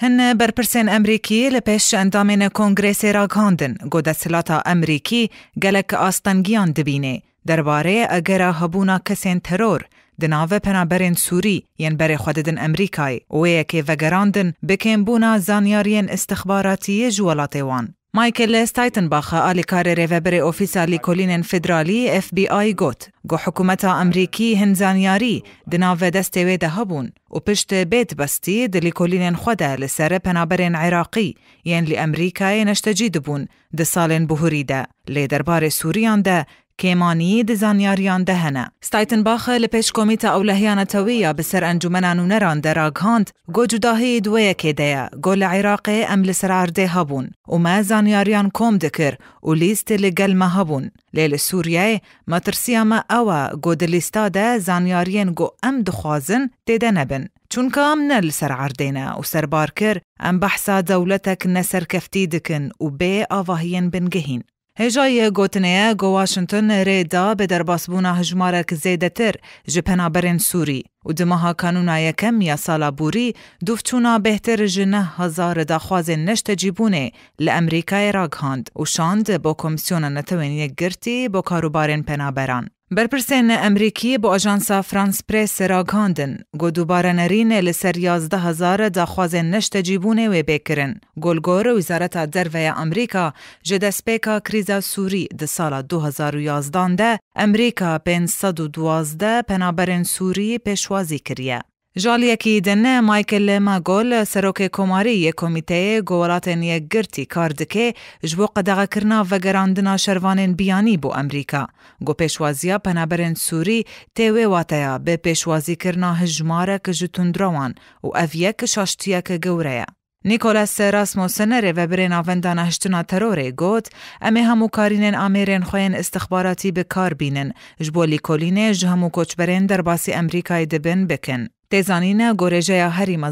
هن برپرسین امریکی لپیش اندامین کنگریس راگاندن گوده سلاتا امریکی گلک آستنگیان دبینه درباره اگر هبونا کسین ترور دناو پنابرین سوری ین بر خوددن امریکای و یکی وگراندن بکن بونا زانیارین استخباراتی جوالات وان. مايكل ستايتنباخ آل كار ريفابر أوفيسا لكولين فدرالي اف بي آي غوت جو حكومة أمريكي هنزانياري دناوه دستوي و وبشت بيت بستي دلي كولين خدا لسر بنابرين عراقي ين لأمريكا نشتجي دبون دسالين بهوريدا لدربار سوريان ده كيماني ديزانياريان دهنا ستايتن باخ لبيش كوميتا أولهيانا توية بسر أنجمنا نونران دراغ هانت جو جداهي دوية كيديا جو العراقي أم لسرار دي هبون وما زانياريان كوم دكر وليست لقل ما هبون ليل سوريا ما ترسيا ما أوا جو دليستا ده زانياريان جو أم دخوازن تيدنبن چون کام نل سر عردینا و سر بارکر ام بحثا دولتک نسر کفتی دکن و بی آواهین بنگهین. هجای گوتنه گو واشنگتن ریدا به درباسبونا هجمارک زیده تر جپنابرین سوری و دمها کانونا یکم یا سالا بوری دوفچونا بهتر جنه هزار داخواز نشت جیبونه لامریکای راگهاند و شاند با کمیسیون نتوین یک گرتی با کاروبارین پنابران. Berpërse në Ameriki, bu ajansa France Press ragandin, go dubare në rinë lë ser 11,000 da khwazin nështë të gjibune u e bekirin. Golgore Wizareta Derveja Amerika, gjedespeka kriza Suri dë sala 2011 dhe, Amerika pen 112 penaberin Suri peshwazi kërje. جالیه که دنه مایکل ماگول سروک کماری یک کمیته گوالات یک گرتی کاردکه جبو قدقه کرنا و شروان بیانی بو امریکا. گو پیشوازیا پنابرن سوری تیوه واتیا به پیشوازی کرنا هجماره که جتون دروان و اویه که شاشتیه که گوره. نیکولاس راسموسن ری و برین آوندان هشتونا تروره گوت امی همو کارینن امیرین خوین استخباراتی به کار بینن جبو لیکولینه جهمو کچبرین در باسی امریکای دبن بکن. هری مزن تێزانینە گۆرێژەیە هەریمە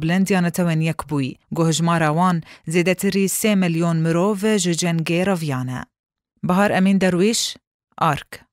بلند یا نتوین یک بوی. گوه جمع روان زیده تری سی ملیون مروو جی جنگی رویانه. بهار امین درویش، آرک.